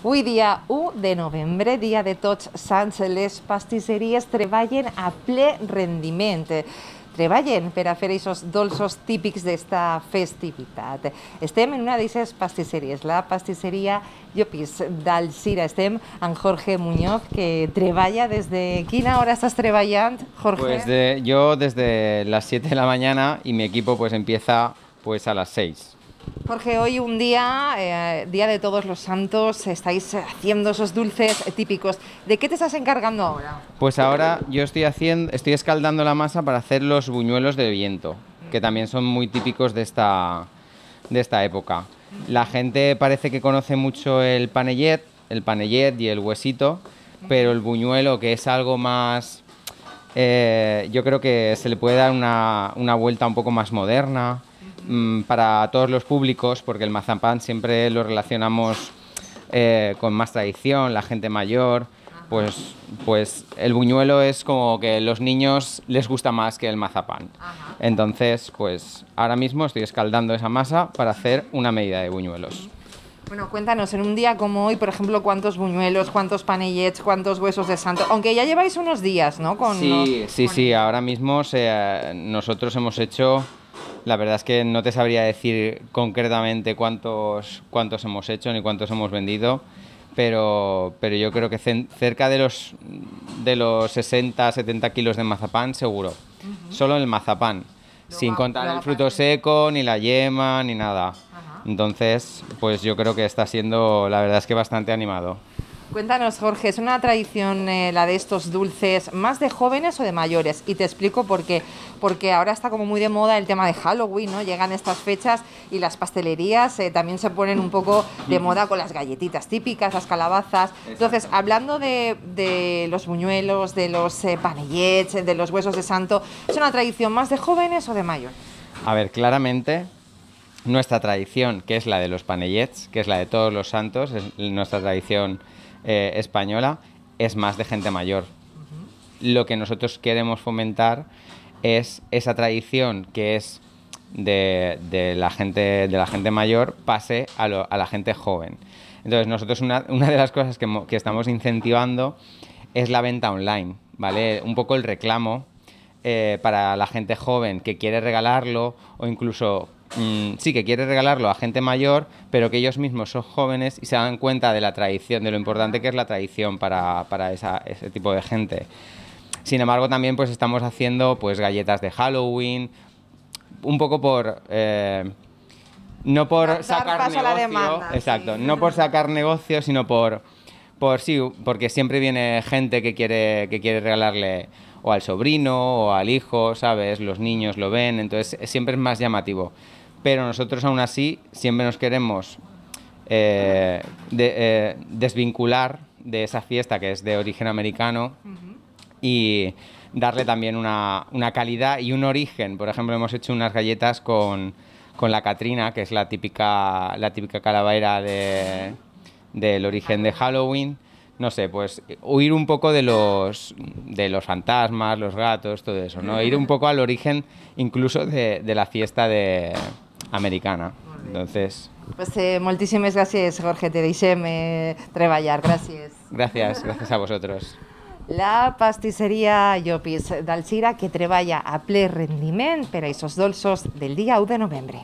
Avui dia 1 de novembre, dia de tots sants, les pastisseries treballen a ple rendiment. Treballen per a fer aquests dolços típics d'esta festivitat. Estem en una d'aquestes pastisseries, la pastisseria Llopis d'Alcira. Estem amb Jorge Muñoz, que treballa des de... Quina hora estàs treballant, Jorge? Pues de, yo desde las 7 de la mañana y mi equipo pues empieza pues a las 6. Jorge, hoy un día, eh, Día de Todos los Santos, estáis haciendo esos dulces típicos. ¿De qué te estás encargando ahora? Pues ahora yo estoy haciendo, estoy escaldando la masa para hacer los buñuelos de viento, que también son muy típicos de esta, de esta época. La gente parece que conoce mucho el panellet, el panellet y el huesito, pero el buñuelo, que es algo más, eh, yo creo que se le puede dar una, una vuelta un poco más moderna para todos los públicos, porque el mazapán siempre lo relacionamos eh, con más tradición, la gente mayor, pues, pues el buñuelo es como que los niños les gusta más que el mazapán. Ajá. Entonces, pues ahora mismo estoy escaldando esa masa para hacer una medida de buñuelos. Bueno, cuéntanos, en un día como hoy, por ejemplo, cuántos buñuelos, cuántos panellets, cuántos huesos de santo. Aunque ya lleváis unos días, ¿no? Con Sí, los- sí, con- sí, ahora mismo se- nosotros hemos hecho, la verdad es que no te sabría decir concretamente cuántos, cuántos hemos hecho ni cuántos hemos vendido, pero, pero yo creo que cerca de los, de los 60, 70 kilos de mazapán seguro, solo el mazapán, sin contar el fruto seco, ni la yema, ni nada. Ajá. Entonces, pues yo creo que está siendo, la verdad es que bastante animado. Cuéntanos, Jorge, ¿es una tradición eh, la de estos dulces más de jóvenes o de mayores? Y te explico por qué. Porque ahora está como muy de moda el tema de Halloween, ¿no? Llegan estas fechas y las pastelerías eh, también se ponen un poco de moda con las galletitas típicas, las calabazas. Entonces, hablando de, de los buñuelos, de los eh, panellets, de los huesos de santo, ¿es una tradición más de jóvenes o de mayores? A ver, claramente nuestra tradición, que es la de los panellets, que es la de todos los santos, es nuestra tradición eh, española, es más de gente mayor. Lo que nosotros queremos fomentar es esa tradición que es de, de la, gente, de la gente mayor pase a, lo- a la gente joven. Entonces, nosotros una, una de las cosas que, que estamos incentivando es la venta online, ¿vale? Un poco el reclamo eh, para la gente joven que quiere regalarlo o incluso mm, sí que quiere regalarlo a gente mayor, pero que ellos mismos son jóvenes y se dan cuenta de la tradición, de lo importante que es la tradición para, para esa- ese tipo de gente. Sin embargo, también pues estamos haciendo pues galletas de Halloween, un poco por eh, no por Dar sacar negocio, demanda, exacto, sí. no por sacar negocio, sino por por sí, porque siempre viene gente que quiere que quiere regalarle o al sobrino o al hijo, ¿sabes? Los niños lo ven, entonces siempre es más llamativo. Pero nosotros aún así siempre nos queremos eh, de- eh, desvincular de esa fiesta que es de origen americano y darle también una, una calidad y un origen. Por ejemplo, hemos hecho unas galletas con, con la Catrina, que es la típica, la típica calavera de, del origen de Halloween. No sé, pues huir un poco de los, de los fantasmas, los gatos, todo eso, ¿no? Ir un poco al origen incluso de, de la fiesta de, americana. Entonces, Pues eh, moltíssimes gràcies, Jorge, te deixem eh, treballar. Gràcies. gracias, gracias a vosotros. La pastisseria Llopis d'Alcira que treballa a ple rendiment per a aquests dolços del dia 1 de novembre.